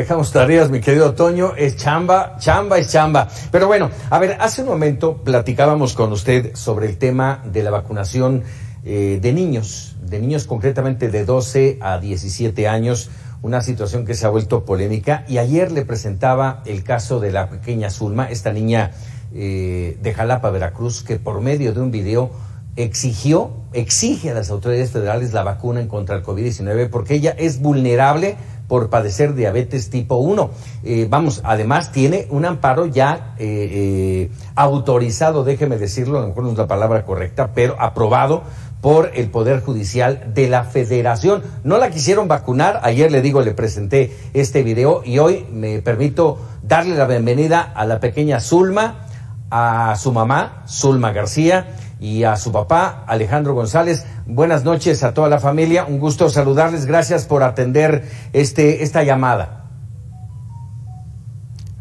Dejamos tareas, mi querido Toño, es chamba, chamba es chamba. Pero bueno, a ver, hace un momento platicábamos con usted sobre el tema de la vacunación eh, de niños, de niños concretamente de 12 a 17 años, una situación que se ha vuelto polémica. Y ayer le presentaba el caso de la pequeña Zulma, esta niña eh, de Jalapa, Veracruz, que por medio de un video exigió, exige a las autoridades federales la vacuna en contra el COVID-19 porque ella es vulnerable por padecer diabetes tipo 1. Eh, vamos, además tiene un amparo ya eh, eh, autorizado, déjeme decirlo, a lo mejor no es la palabra correcta, pero aprobado por el Poder Judicial de la Federación. No la quisieron vacunar, ayer le digo, le presenté este video y hoy me permito darle la bienvenida a la pequeña Zulma, a su mamá, Zulma García, y a su papá, Alejandro González. Buenas noches a toda la familia. Un gusto saludarles. Gracias por atender este, esta llamada.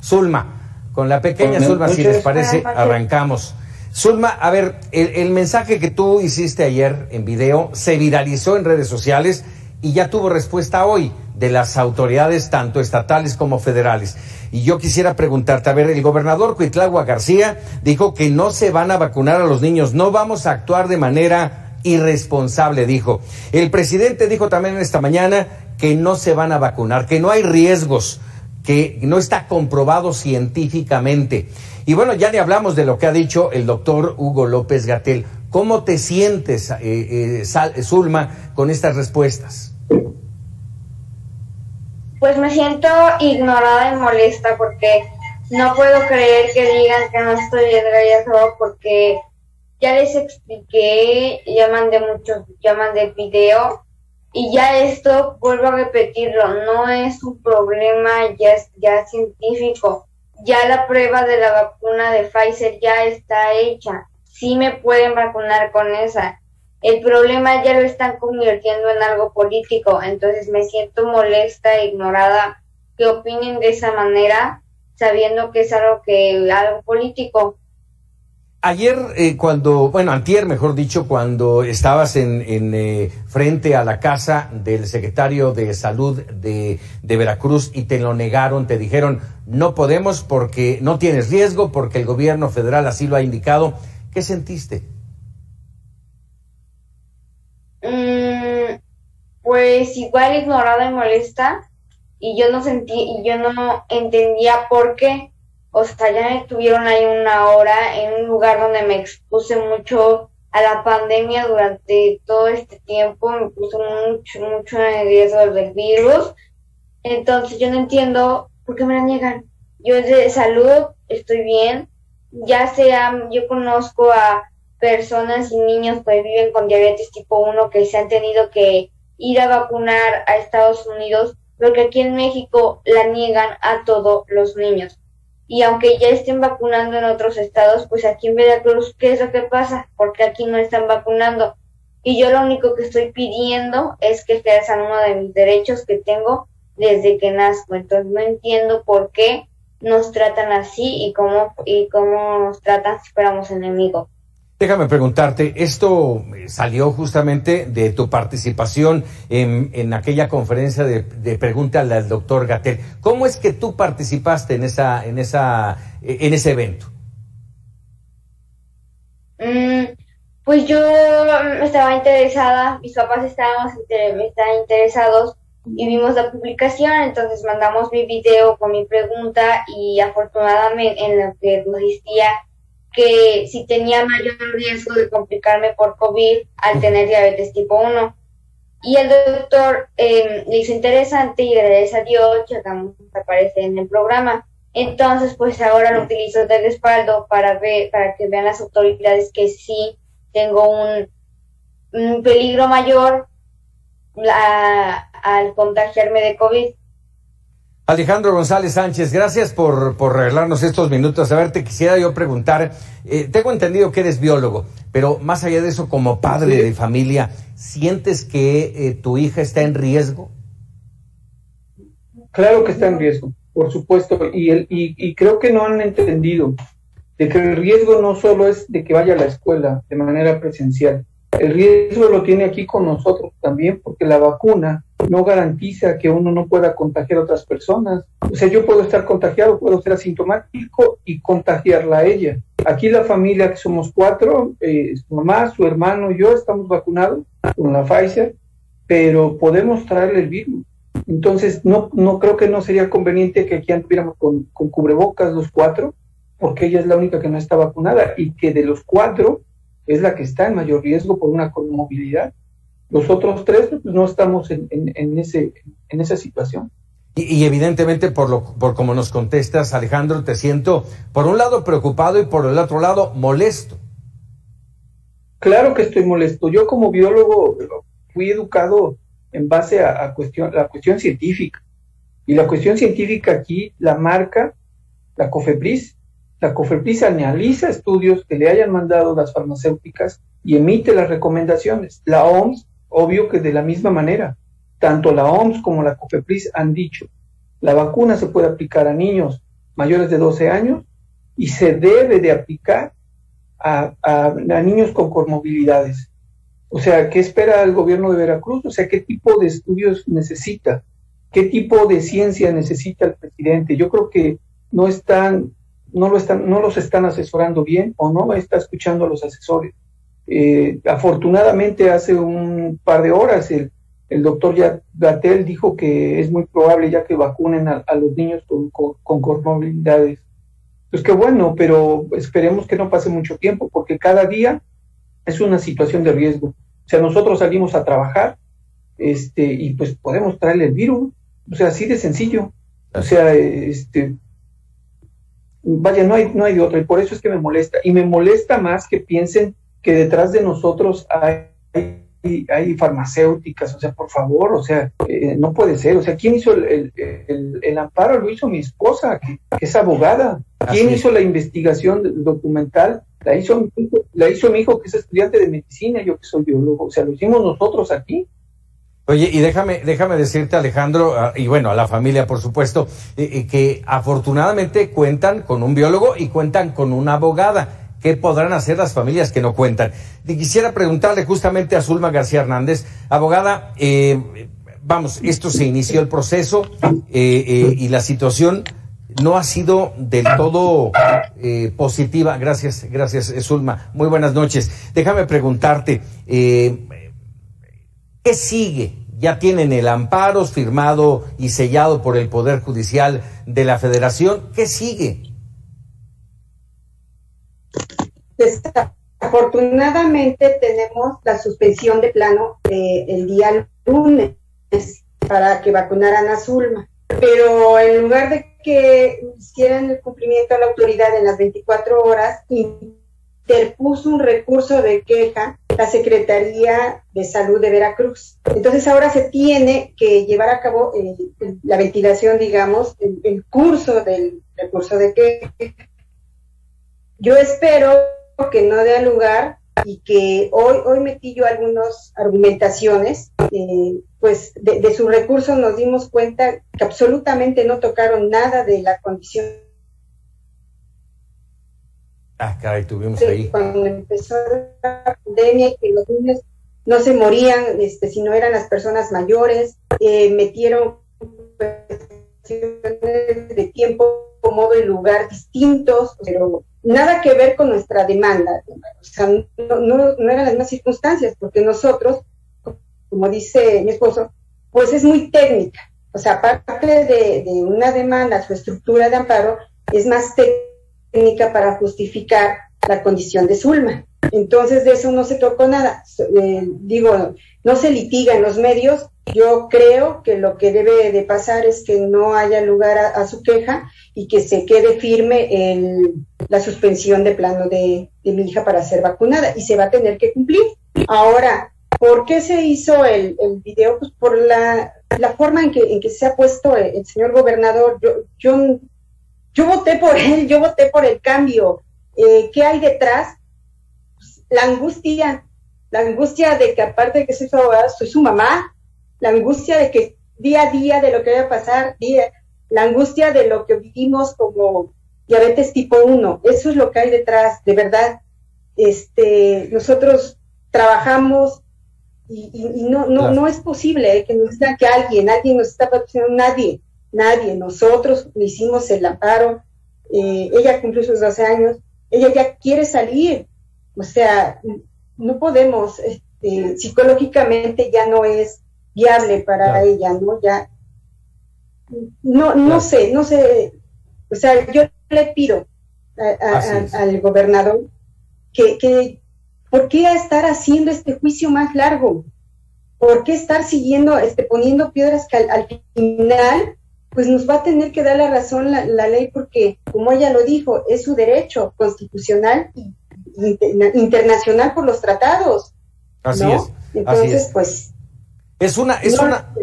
Zulma, con la pequeña Zulma, si les parece, arrancamos. Zulma, a ver, el, el mensaje que tú hiciste ayer en video se viralizó en redes sociales y ya tuvo respuesta hoy de las autoridades tanto estatales como federales. Y yo quisiera preguntarte, a ver, el gobernador Cuitlagua García dijo que no se van a vacunar a los niños, no vamos a actuar de manera irresponsable, dijo. El presidente dijo también esta mañana que no se van a vacunar, que no hay riesgos, que no está comprobado científicamente. Y bueno, ya ni hablamos de lo que ha dicho el doctor Hugo López Gatel. ¿Cómo te sientes, eh, eh, Zulma, con estas respuestas? Pues me siento ignorada y molesta porque no puedo creer que digan que no estoy riesgo porque ya les expliqué, ya mandé muchos, ya mandé video y ya esto, vuelvo a repetirlo, no es un problema ya, ya científico. Ya la prueba de la vacuna de Pfizer ya está hecha. Sí me pueden vacunar con esa el problema ya lo están convirtiendo en algo político, entonces me siento molesta e ignorada que opinen de esa manera, sabiendo que es algo que algo político. Ayer, eh, cuando, bueno, antier, mejor dicho, cuando estabas en, eh, frente a la casa del secretario de Salud de, de Veracruz y te lo negaron, te dijeron, no podemos porque no tienes riesgo, porque el gobierno federal así lo ha indicado, ¿qué sentiste? Pues igual ignorada y molesta y yo no sentí y yo no entendía por qué. O sea ya me tuvieron ahí una hora en un lugar donde me expuse mucho a la pandemia durante todo este tiempo me puse mucho mucho en riesgo del virus. Entonces yo no entiendo por qué me la niegan. Yo de salud estoy bien. Ya sea yo conozco a personas y niños que viven con diabetes tipo 1 que se han tenido que ir a vacunar a Estados Unidos, porque aquí en México la niegan a todos los niños. Y aunque ya estén vacunando en otros estados, pues aquí en Veracruz, ¿qué es lo que pasa? Porque aquí no están vacunando. Y yo lo único que estoy pidiendo es que ejerzan uno de mis derechos que tengo desde que nazco. Entonces no entiendo por qué nos tratan así y cómo, y cómo nos tratan si fuéramos enemigos. Déjame preguntarte, esto salió justamente de tu participación en, en aquella conferencia de, de Pregúntale al doctor Gatel. ¿Cómo es que tú participaste en, esa, en, esa, en ese evento? Mm, pues yo estaba interesada, mis papás estábamos estaban interesados y vimos la publicación, entonces mandamos mi video con mi pregunta y afortunadamente en lo que consistía que si tenía mayor riesgo de complicarme por COVID al tener diabetes tipo 1. Y el doctor eh, le hizo interesante y gracias a Dios llegamos a aparecer en el programa. Entonces, pues ahora lo utilizo de respaldo para ver, para que vean las autoridades que sí tengo un, un peligro mayor al contagiarme de COVID. Alejandro González Sánchez, gracias por, por regalarnos estos minutos. A ver, te quisiera yo preguntar, eh, tengo entendido que eres biólogo, pero más allá de eso, como padre de familia, ¿sientes que eh, tu hija está en riesgo? Claro que está en riesgo, por supuesto, y, el, y, y creo que no han entendido de que el riesgo no solo es de que vaya a la escuela de manera presencial, El riesgo lo tiene aquí con nosotros también, porque la vacuna no garantiza que uno no pueda contagiar a otras personas. O sea, yo puedo estar contagiado, puedo ser asintomático y contagiarla a ella. Aquí la familia, que somos cuatro, eh, su mamá, su hermano y yo, estamos vacunados con la Pfizer, pero podemos traerle el virus. Entonces, no, no creo que no sería conveniente que aquí anduviéramos con, con cubrebocas los cuatro, porque ella es la única que no está vacunada y que de los cuatro es la que está en mayor riesgo por una conmovilidad. Los otros tres pues, no estamos en, en, ese, en esa situación. Y, evidentemente, por, lo, por como nos contestas, Alejandro, te siento por un lado preocupado y por el otro lado molesto. Claro que estoy molesto. Yo como biólogo fui educado en base a, a cuestión, la cuestión científica. Y la cuestión científica aquí la marca la COFEPRIS. La COFEPRIS analiza estudios que le hayan mandado las farmacéuticas y emite las recomendaciones. La OMS, obvio que de la misma manera. Tanto la OMS como la COFEPRIS han dicho, la vacuna se puede aplicar a niños mayores de 12 años y se debe de aplicar a, niños con comorbilidades. O sea, ¿qué espera el gobierno de Veracruz? O sea, ¿qué tipo de estudios necesita? ¿Qué tipo de ciencia necesita el presidente? Yo creo que no están, no lo están, no los están asesorando bien o no está escuchando a los asesores. Eh, afortunadamente hace un par de horas el, el doctor Gatel dijo que es muy probable ya que vacunen a, los niños con, con, comorbilidades. Pues qué bueno, pero esperemos que no pase mucho tiempo porque cada día es una situación de riesgo. O sea, nosotros salimos a trabajar este, y pues podemos traerle el virus. O sea, así de sencillo. O sea, este, vaya, no hay, no hay de otra. Y por eso es que me molesta. Y me molesta más que piensen que detrás de nosotros hay, hay, farmacéuticas. O sea, por favor, o sea, eh, no puede ser. O sea, ¿quién hizo el, el, amparo? Lo hizo mi esposa, que, es abogada. ¿Quién hizo la investigación documental? La hizo, la hizo mi hijo que es estudiante de medicina, yo que soy biólogo, o sea, lo hicimos nosotros aquí. Oye, y déjame, déjame decirte, Alejandro, ah, y bueno, a la familia, por supuesto, eh, eh, que afortunadamente cuentan con un biólogo y cuentan con una abogada. ¿Qué podrán hacer las familias que no cuentan? Quisiera preguntarle justamente a Zulma García Hernández, abogada, eh, vamos, esto se inició el proceso y la situación no ha sido del todo positiva. Gracias, gracias, Zulma. Muy buenas noches. Déjame preguntarte, ¿qué sigue? Ya tienen el amparo firmado y sellado por el Poder Judicial de la Federación. ¿Qué sigue? Desafortunadamente tenemos la suspensión de plano eh, el día lunes para que vacunaran a Zulma pero en lugar de que hicieran el cumplimiento a la autoridad en las 24 horas, interpuso un recurso de queja la Secretaría de Salud de Veracruz. Entonces ahora se tiene que llevar a cabo eh, la ventilación, digamos, el, curso del recurso de queja. Yo espero que no dé lugar y que hoy, hoy metí yo algunas argumentaciones, eh, pues de, de, su recurso nos dimos cuenta que absolutamente no tocaron nada de la condición. Ah, caray, tuvimos ahí. Cuando empezó la pandemia, que los niños no se morían este, si no eran las personas mayores, eh, metieron de tiempo, modo y lugar distintos, pero nada que ver con nuestra demanda. O sea, no, no, eran las mismas circunstancias, porque nosotros, como dice mi esposo, pues es muy técnica. O sea, aparte de, de una demanda, su estructura de amparo es más técnica para justificar la condición de Zulma. Entonces, de eso no se tocó nada. Eh, digo, no se litiga en los medios. Yo creo que lo que debe de pasar es que no haya lugar a, su queja y que se quede firme el, la suspensión de plano de, mi hija para ser vacunada y se va a tener que cumplir. Ahora, ¿por qué se hizo el, video? Pues por la, forma en que, se ha puesto el, señor gobernador. Yo, yo voté por él, yo voté por el cambio. Eh, ¿Qué hay detrás? Pues, la angustia, la angustia de que aparte de que soy su abogada, soy su mamá, la angustia de que día a día de lo que va a pasar, día, la angustia de lo que vivimos como diabetes tipo 1, eso es lo que hay detrás, de verdad. Este, nosotros trabajamos y, no, no, no es posible que nos digan que alguien, alguien nos está patrocinando, nadie, nadie. Nosotros le hicimos el amparo, eh, ella cumplió sus 12 años, ella ya quiere salir, o sea, no podemos, este, psicológicamente ya no es viable para ella, ¿no? Ya, no, no sé, no sé, o sea, yo le pido al gobernador que, que, ¿por qué estar haciendo este juicio más largo? ¿Por qué estar siguiendo, este, poniendo piedras que al, final, pues nos va a tener que dar la razón la, ley porque, como ella lo dijo, es su derecho constitucional y internacional por los tratados. Así es. Entonces, pues. Es una, es una,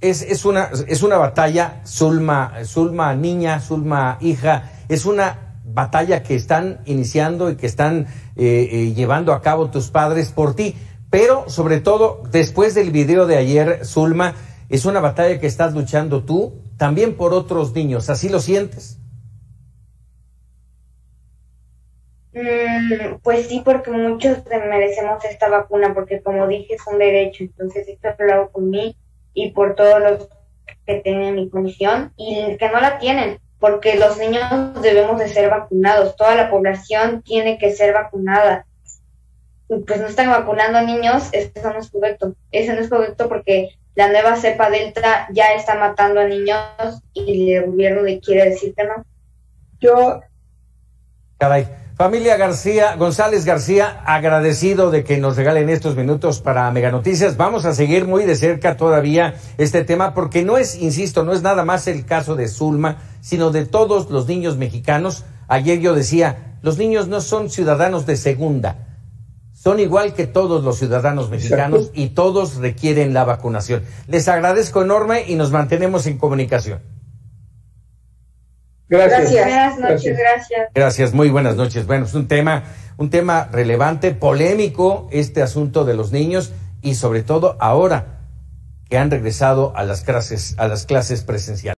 es, es, una, es una batalla, Zulma, Zulma niña, Zulma hija, es una batalla que están iniciando y que están eh, eh, llevando a cabo tus padres por ti. Pero sobre todo, después del video de ayer, Zulma, es una batalla que estás luchando tú también por otros niños. ¿Así lo sientes? Mm, pues sí, porque muchos merecemos esta vacuna, porque como dije, es un derecho. Entonces, esto lo hago por mí y por todos los que tienen mi condición y que no la tienen porque los niños debemos de ser vacunados, toda la población tiene que ser vacunada. Pues no están vacunando niños, eso no es correcto. Eso no es correcto porque la nueva cepa delta ya está matando a niños y el gobierno le quiere decir que no. Yo. Caray. Familia García, González García, agradecido de que nos regalen estos minutos para Mega Noticias. Vamos a seguir muy de cerca todavía este tema porque no es, insisto, no es nada más el caso de Zulma, sino de todos los niños mexicanos. Ayer yo decía, los niños no son ciudadanos de segunda, son igual que todos los ciudadanos mexicanos y todos requieren la vacunación. Les agradezco enorme y nos mantenemos en comunicación. Gracias. Buenas noches, gracias. Gracias, muy buenas noches. Bueno, es un tema, un tema relevante, polémico, este asunto de los niños y sobre todo ahora que han regresado a las clases, a las clases presenciales.